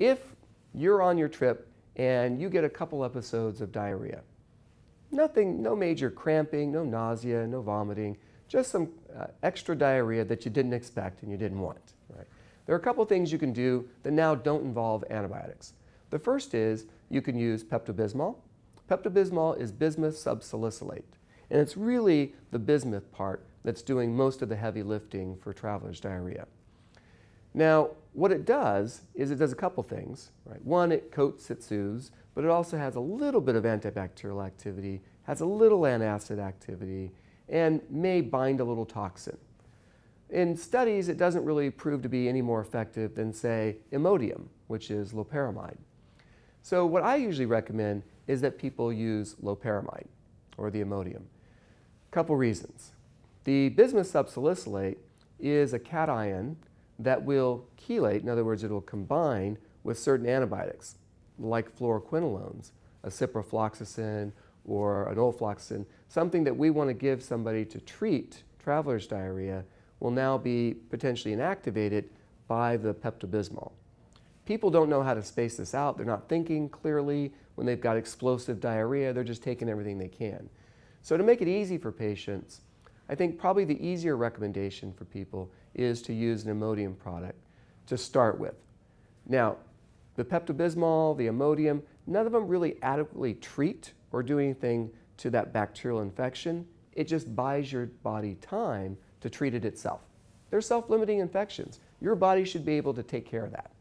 if you're on your trip and you get a couple episodes of diarrhea, nothing, no major cramping, no nausea, no vomiting, just some uh, extra diarrhea that you didn't expect and you didn't want. Right? There are a couple things you can do that now don't involve antibiotics. The first is you can use Pepto-Bismol. Pepto-Bismol is bismuth subsalicylate, and it's really the bismuth part that's doing most of the heavy lifting for traveler's diarrhea. Now, what it does is it does a couple things. Right? One, it coats, it soothes, but it also has a little bit of antibacterial activity, has a little antacid activity, and may bind a little toxin. In studies, it doesn't really prove to be any more effective than, say, Imodium, which is loperamide. So what I usually recommend is that people use loperamide, or the Imodium. Couple reasons. The bismuth subsalicylate is a cation that will chelate, in other words, it will combine with certain antibiotics, like fluoroquinolones, a ciprofloxacin or an ofloxacin, something that we want to give somebody to treat traveler's diarrhea will now be potentially inactivated by the Pepto-Bismol. People don't know how to space this out. They're not thinking clearly. When they've got explosive diarrhea, they're just taking everything they can. So to make it easy for patients, I think probably the easier recommendation for people is to use an Imodium product to start with. Now, the Pepto-Bismol, the Imodium, none of them really adequately treat or do anything to that bacterial infection. It just buys your body time to treat it itself. They're self-limiting infections. Your body should be able to take care of that.